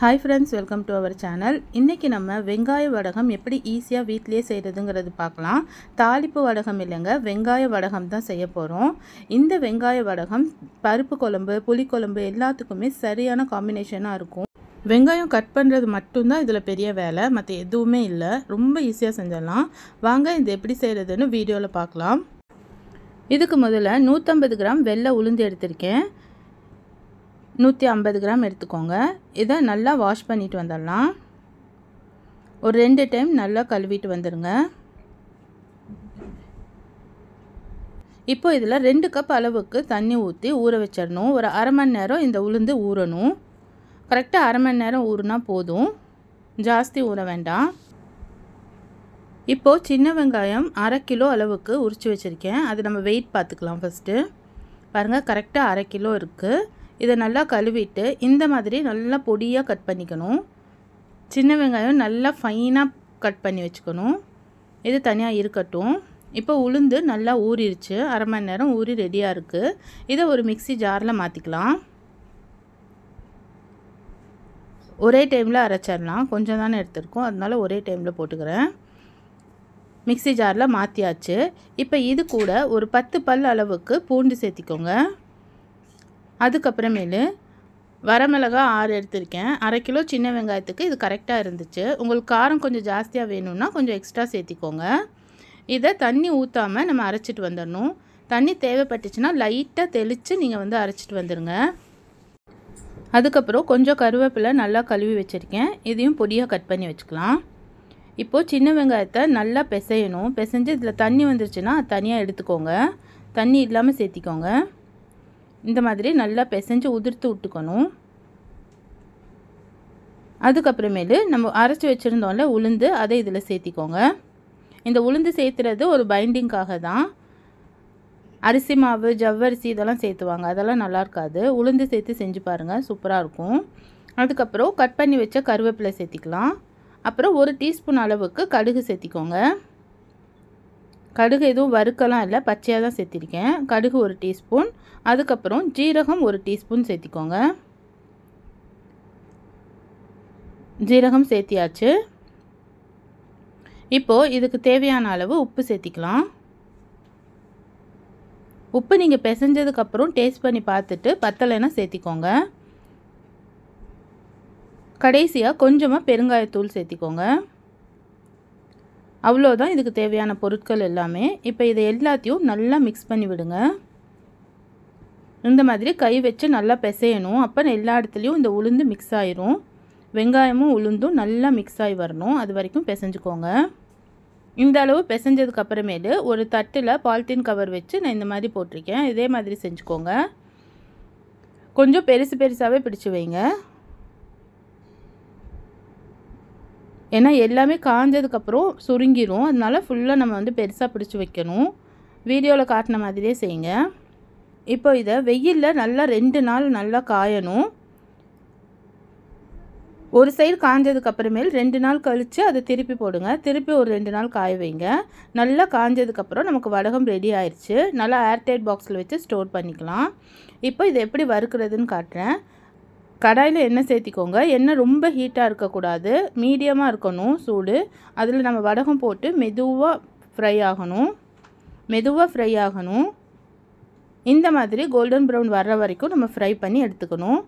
Hi friends welcome to our channel இன்றைக்கி நம்ம வெங்காய வடகம் எப்படி ஈஸியாக வீட்டிலேயே செய்கிறதுங்கிறது பார்க்கலாம். தாளிப்பு வடகம் இல்லைங்க வெங்காய வடகம் தான் செய்ய போகிறோம் இந்த வெங்காய வடகம் பருப்பு குழம்பு புளிக்குழம்பு எல்லாத்துக்குமே சரியான காம்பினேஷனாக இருக்கும். வெங்காயம் கட் பண்ணுறது மட்டும்தான் இதில் பெரிய வேலை மற்ற எதுவுமே இல்லை. ரொம்ப ஈஸியாக செஞ்சிடலாம். வாங்க இது எப்படி செய்கிறதுன்னு வீடியோவில் பார்க்கலாம். இதுக்கு முதல்ல நூற்றம்பது கிராம் வெள்ளை உளுந்து எடுத்திருக்கேன். நூற்றி ஐம்பது கிராம் எடுத்துக்கோங்க. இதை நல்லா வாஷ் பண்ணிட்டு வந்துடலாம். ஒரு ரெண்டு டைம் நல்லா கழுவிட்டு வந்துடுங்க இப்போ இதில் ரெண்டு கப் அளவுக்கு தண்ணி ஊற்றி ஊற வச்சிடணும். ஒரு அரை மணி நேரம் இந்த உளுந்து ஊறணும். கரெக்டாக அரை மணி நேரம் ஊறுனா போதும். ஜாஸ்தி ஊற வேண்டாம். இப்போது சின்ன வெங்காயம் அரை கிலோ அளவுக்கு உரித்து வச்சுருக்கேன். அது நம்ம வெயிட் பார்த்துக்கலாம் ஃபஸ்ட்டு பாருங்கள் கரெக்டாக அரை கிலோ இருக்குது இதை நல்லா கழுவிட்டு இந்த மாதிரி நல்லா பொடியாக கட் பண்ணிக்கணும். சின்ன வெங்காயம் நல்லா ஃபைனாக கட் பண்ணி வச்சுக்கணும். இது தனியாக இருக்கட்டும். இப்போ உளுந்து நல்லா ஊறிடுச்சு அரை மணி நேரம் ஊறி ரெடியாக இருக்குது இதை ஒரு மிக்சி ஜாரில் மாற்றிக்கலாம் ஒரே டைமில் அரைச்சிடலாம். கொஞ்சம் தானே எடுத்துருக்கோம். அதனால ஒரே டைமில் போட்டுக்கிறேன். மிக்சி ஜாரில் மாற்றியாச்சு இப்போ இது கூட ஒரு பத்து பல் அளவுக்கு பூண்டு சேர்த்திக்கோங்க. அதுக்கப்புறமேலு வரமிளகா ஆறு எடுத்திருக்கேன். அரை கிலோ சின்ன வெங்காயத்துக்கு இது கரெக்டாக இருந்துச்சு. உங்களுக்கு காரம் கொஞ்சம் ஜாஸ்தியாக வேணும்னா கொஞ்சம் எக்ஸ்ட்ரா சேர்த்திக்கோங்க. இதை தண்ணி ஊற்றாமல் நம்ம அரைச்சிட்டு வந்துடணும். தண்ணி தேவைப்பட்டுச்சுன்னா லைட்டாக தெளித்து நீங்கள் வந்து அரைச்சிட்டு வந்துடுங்க அதுக்கப்புறம் கொஞ்சம் கருவேப்பிலை நல்லா கழுவி வச்சுருக்கேன். இதையும் பொடியாக கட் பண்ணி வச்சுக்கலாம். இப்போது சின்ன வெங்காயத்தை நல்லா பிசையணும். பிசைஞ்சு இதில் தண்ணி வந்துருச்சுன்னா தனியாக எடுத்துக்கோங்க. தண்ணி இல்லாமல் சேர்த்திக்கோங்க. இந்த மாதிரி நல்லா பிசைஞ்சு உதிர்த்து விட்டுக்கணும். அதுக்கப்புறமேலு நம்ம அரைச்சி வச்சுருந்தோம்ல உளுந்து அதை இதில் சேர்த்திக்கோங்க. இந்த உளுந்து சேர்த்துறது ஒரு பைண்டிங்காக தான். அரிசி மாவு ஜவ்வரிசி இதெல்லாம் சேர்த்துவாங்க. அதெல்லாம் நல்லா இருக்காது. உளுந்து சேர்த்து செஞ்சு பாருங்கள் சூப்பராக இருக்கும். அதுக்கப்புறம் கட் பண்ணி வச்ச கருவேப்பிலை சேர்த்திக்கலாம். அப்புறம் ஒரு டீஸ்பூன் அளவுக்கு கடுகு சேர்த்திக்கோங்க. கடுகு எதுவும் வறுக்கலாம் இல்லை பச்சையாக தான் சேர்த்திருக்கேன். கடுகு ஒரு டீஸ்பூன். அதுக்கப்புறம் ஜீரகம் ஒரு டீஸ்பூன் சேர்த்திக்கோங்க. ஜீரகம் சேர்த்தியாச்சு. இப்போது இதுக்கு தேவையான அளவு உப்பு சேர்த்திக்கலாம். உப்பு நீங்கள் பிசைஞ்சதுக்கப்புறம் டேஸ்ட் பண்ணி பார்த்துட்டு பத்தலைன்னா சேர்த்திக்கோங்க. கடைசியாக கொஞ்சமாக பெருங்காயத்தூள் சேர்த்திக்கோங்க. அவ்வளோதான் இதுக்கு தேவையான பொருட்கள் எல்லாமே. இப்போ இதை எல்லாத்தையும் நல்லா மிக்ஸ் பண்ணி விடுங்க. இந்த மாதிரி கை வச்சு நல்லா பிசையணும். அப்போ எல்லா இடத்துலையும் இந்த உளுந்து மிக்ஸ் ஆயிரும். வெங்காயமும் உளுந்தும் நல்லா மிக்ஸ் ஆகி வரணும். அது வரைக்கும் பிசைஞ்சுக்கோங்க. இந்த அளவு பிசைஞ்சதுக்கு அப்புறமேலு ஒரு தட்டில் பாலித்தீன் கவர் வச்சு நான் இந்த மாதிரி போட்டிருக்கேன். இதே மாதிரி செஞ்சுக்கோங்க. கொஞ்சம் பெருசு பெருசாகவே பிடிச்சி வைங்க. ஏன்னா எல்லாமே காஞ்சதுக்கப்புறம் சுருங்கிரும். அதனால் ஃபுல்லாக நம்ம வந்து பெருசாக பிடிச்சி வைக்கணும். வீடியோவில் காட்டின மாதிரியே செய்யுங்க. இப்போ இதை வெயிலில் நல்லா ரெண்டு நாள் நல்லா காயணும். ஒரு சைடு காஞ்சதுக்கு அப்புறமேல் ரெண்டு நாள் கழித்து அதை திருப்பி போடுங்க. திருப்பி ஒரு ரெண்டு நாள் காய வைங்க. நல்லா காஞ்சதுக்கப்புறம் நமக்கு வடகம் ரெடி ஆயிடுச்சு நல்லா ஏர்டைட் பாக்ஸில் வச்சு ஸ்டோர் பண்ணிக்கலாம். இப்போ இதை எப்படி வறுக்கிறதுன்னு காட்டுறேன். கடாயில் எண்ணெய் சேர்த்திக்கோங்க. எண்ணெய் ரொம்ப ஹீட்டாக இருக்கக்கூடாது. மீடியமாக இருக்கணும் சூடு. அதில் நம்ம வடகம் போட்டு மெதுவாக ஃப்ரை ஆகணும். மெதுவாக ஃப்ரை ஆகணும். இந்த மாதிரி கோல்டன் ப்ரௌன் வர்ற வரைக்கும் நம்ம ஃப்ரை பண்ணி எடுத்துக்கணும்.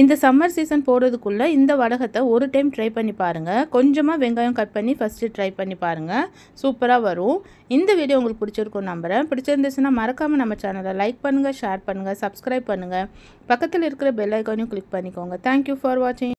இந்த சம்மர் சீசன் போடுறதுக்குள்ளே இந்த வடகத்தை ஒரு டைம் ட்ரை பண்ணி பாருங்கள் கொஞ்சமாக வெங்காயம் கட் பண்ணி ஃபஸ்ட்டு ட்ரை பண்ணி பாருங்கள் சூப்பராக வரும். இந்த வீடியோ உங்களுக்கு பிடிச்சிருக்கும் நம்புகிறேன் பிடிச்சிருந்துச்சுன்னா மறக்காமல் நம்ம சேனலை லைக் பண்ணுங்கள் ஷேர் பண்ணுங்கள் சப்ஸ்கிரைப் பண்ணுங்கள் பக்கத்தில் இருக்கிற பெல் ஐக்கானையும் கிளிக் பண்ணிக்கோங்க. தேங்க்யூ ஃபார் வாட்சிங்